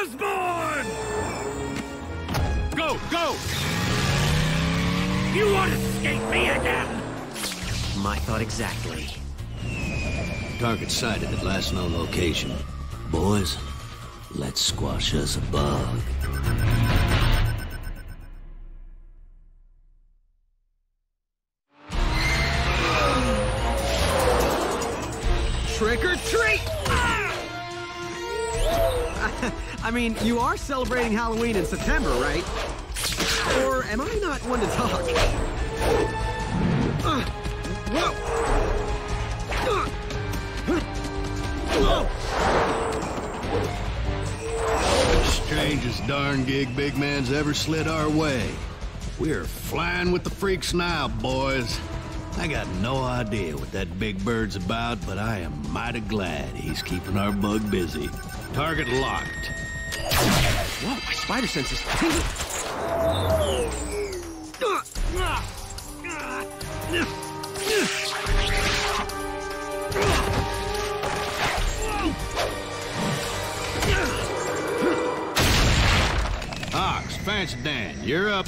Osborn! Go, go! You want to escape me again? My thought exactly. Target sighted at last known location. Boys, let's squash us a bug. Trick or treat! Ah! I mean, you are celebrating Halloween in September, right? Or am I not one to talk? Uh, whoa! Strangest darn gig big man's ever slid our way. We're flying with the freaks now, boys. I got no idea what that big bird's about, but I am mighty glad he's keeping our bug busy. Target locked. Whoa, my spider senses. Ox, Fancy Dan, you're up.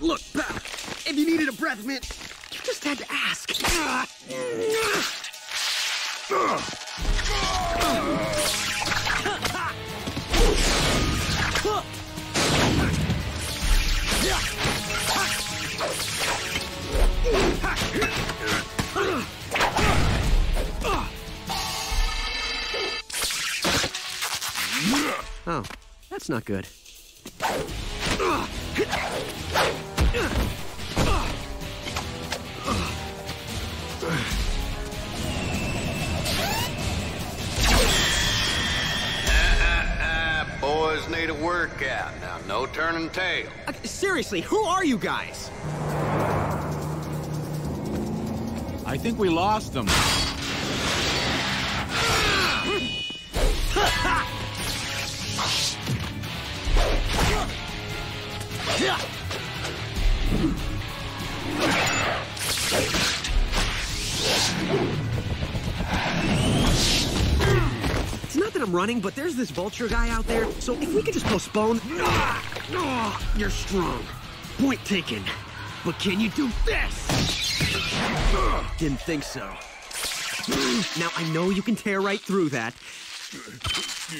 Look, Pap, if you needed a breath mint, you just had to ask. Oh, that's not good. Boys need a workout. Now, no turning tail. Uh, seriously, who are you guys? I think we lost them. I'm running, but there's this vulture guy out there, so if we could just postpone... Ah, you're strong. Point taken. But can you do this? Didn't think so. Now, I know you can tear right through that,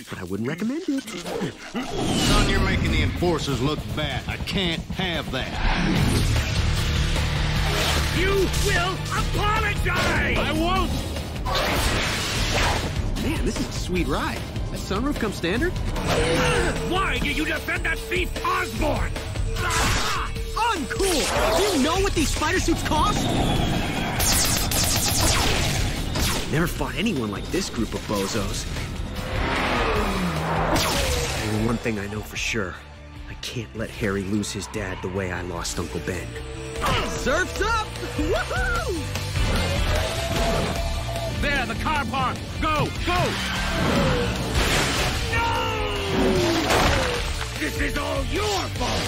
but I wouldn't recommend it. Son, you're making the enforcers look bad. I can't have that. You will apologize! I won't! This is a sweet ride. That sunroof come standard? Why did you defend that thief Osborn? Ah, uncool! Do you know what these spider suits cost? Never fought anyone like this group of bozos. Only one thing I know for sure. I can't let Harry lose his dad the way I lost Uncle Ben. Surf's up! Woohoo! There, the car park! Go, go! No! This is all your fault!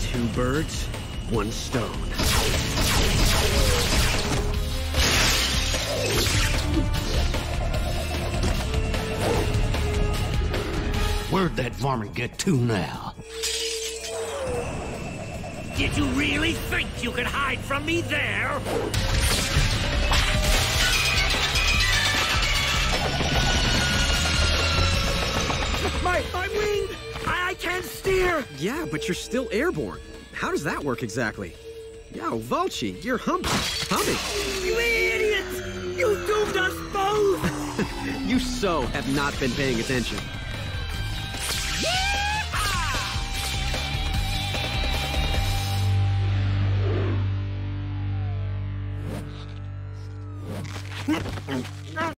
Two birds, one stone. Where'd that varmint get to now? Did you really think you could hide from me there? My, my wing! I, I can't steer! Yeah, but you're still airborne. How does that work exactly? Yo, Volchi, you're hum humming. You idiots! You doomed us both! You so have not been paying attention. Mm-hmm.